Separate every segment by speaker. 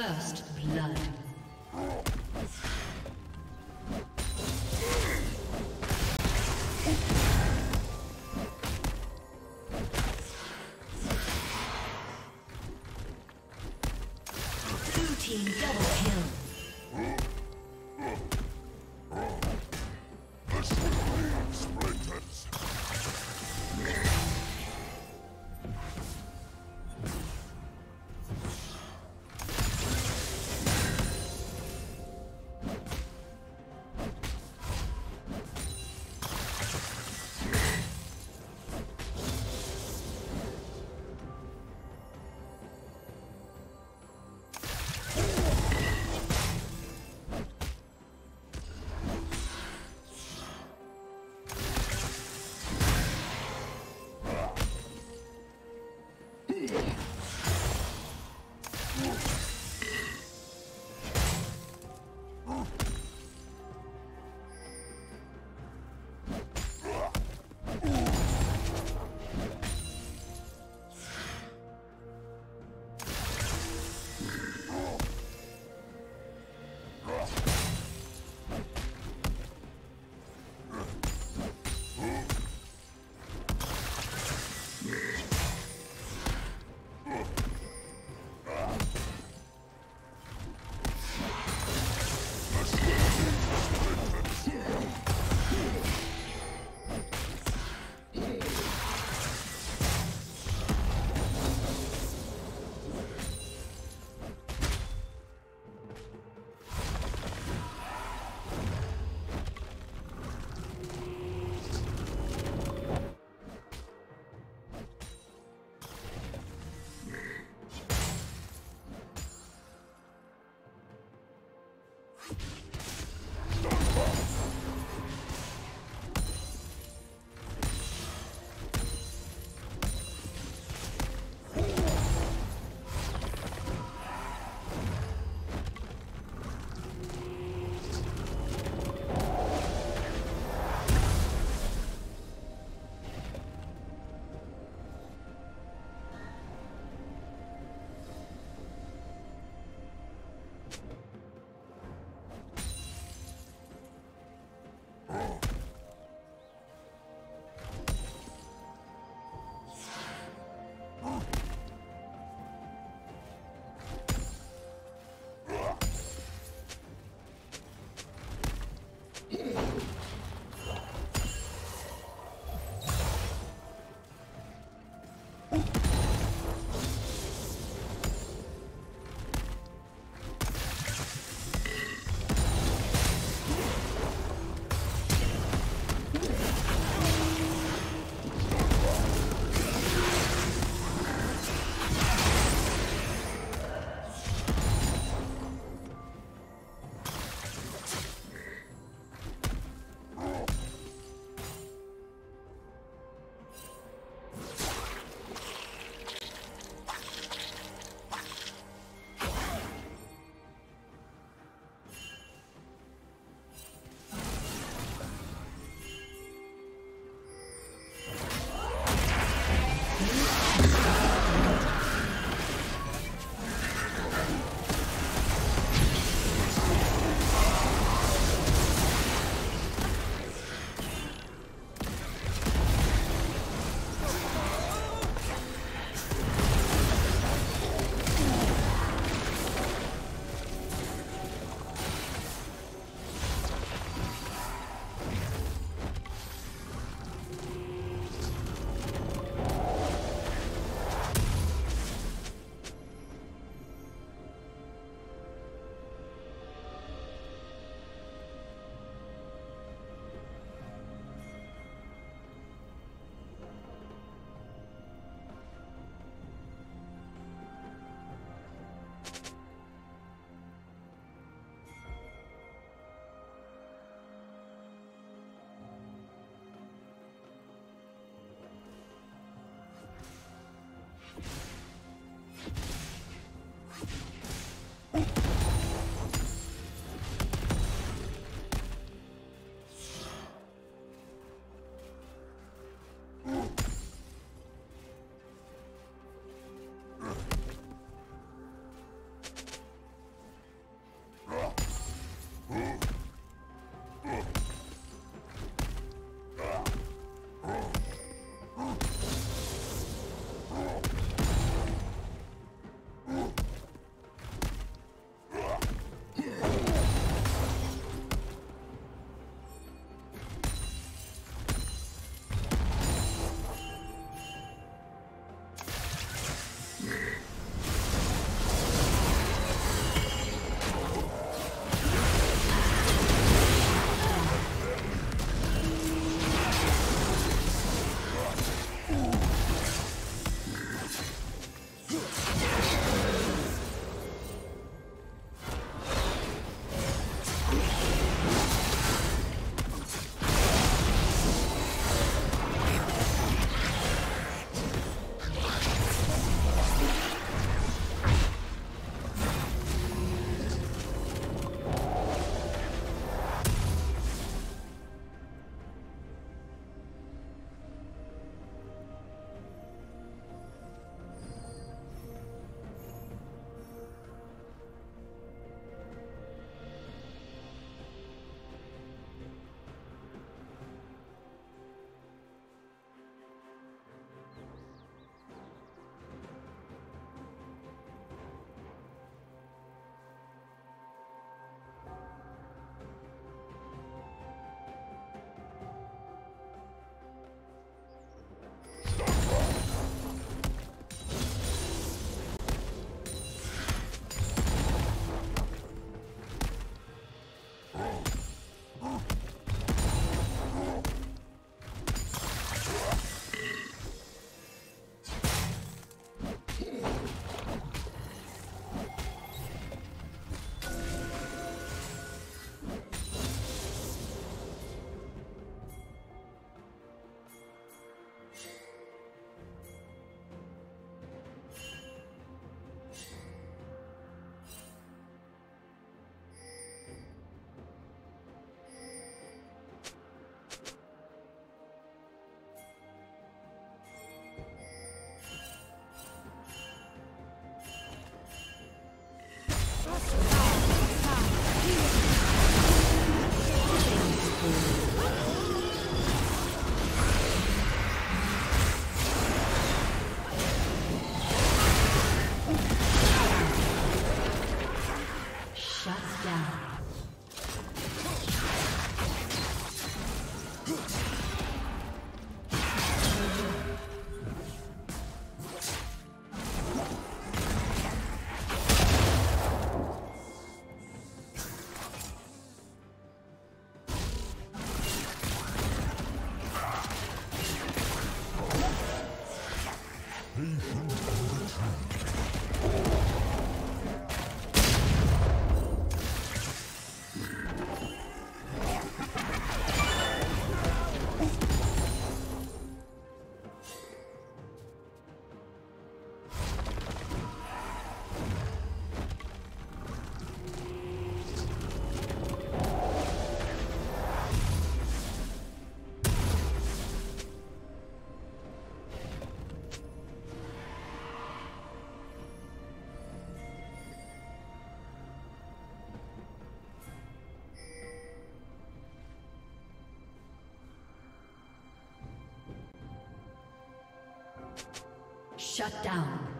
Speaker 1: First blood. Shut down.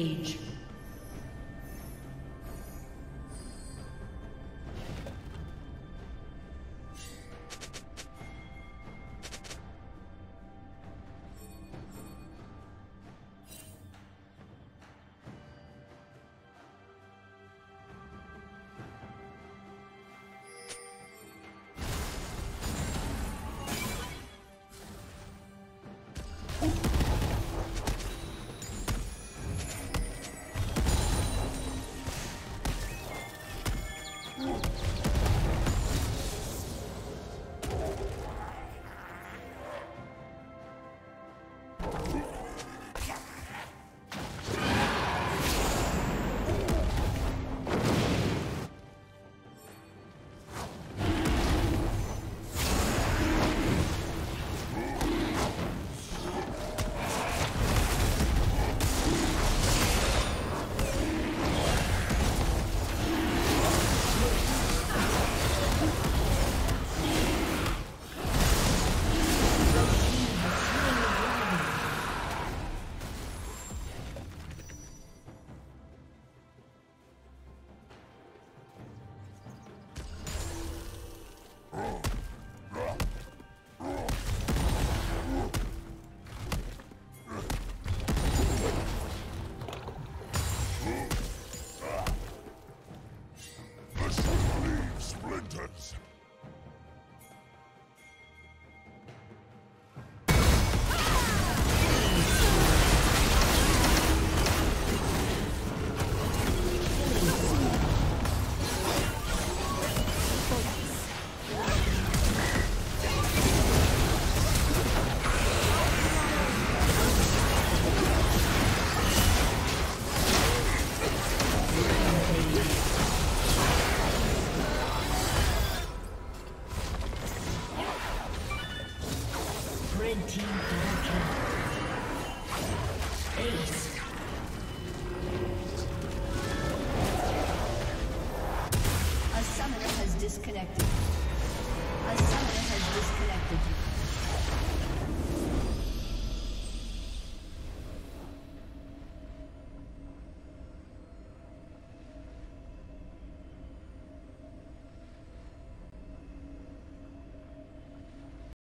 Speaker 1: Rampage.